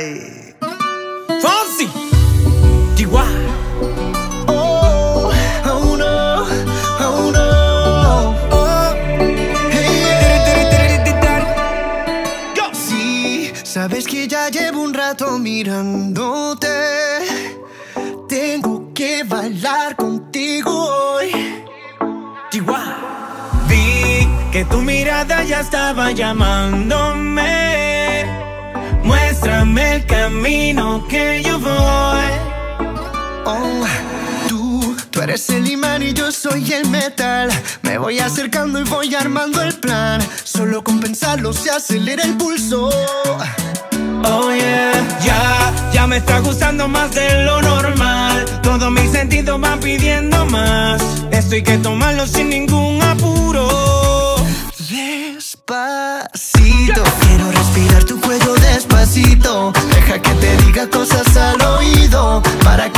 Oh, hey. Sí, sabes que ya llevo un rato mirándote. Tengo que bailar contigo hoy. Chihuahua. Vi que tu mirada ya estaba llamándome. El camino que yo voy. Oh, tú, tú eres el imán y yo soy el metal. Me voy acercando y voy armando el plan. Solo con pensarlo se acelera el pulso. Oh yeah, ya, ya me está gustando más de lo normal. Todos mis sentidos van pidiendo más. Esto hay que tomarlo sin ningún apuro. Despacito, quiero respirar tu cuello despacito. Deja que te diga cosas al oído. Para que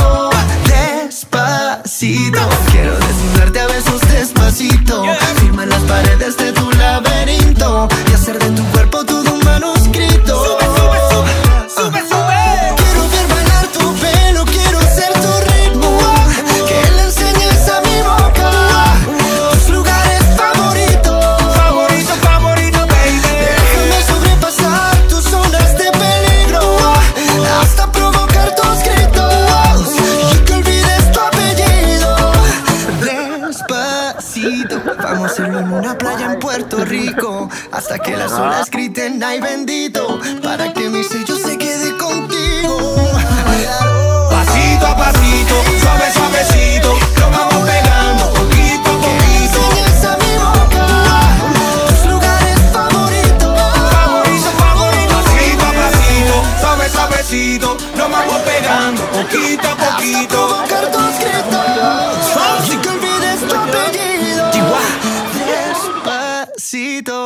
Despacito, quiero desnudarte a besos despacito. Firma las paredes de tu laberinto y hacer de tu cuerpo todo un manuscrito. Hacerlo en una playa en Puerto Rico hasta que las olas griten ay bendito para que mi sello se quede contigo. Pasito a pasito, suave, suavecito. Lo vamos pegando poquito a poquito. a mi boca tus lugares favoritos. Favorito, favorito, pasito a pasito, suave, suavecito. Lo vamos pegando poquito a Hasta poquito. provocar tus gritos y que olvides tu apellido. Despacito.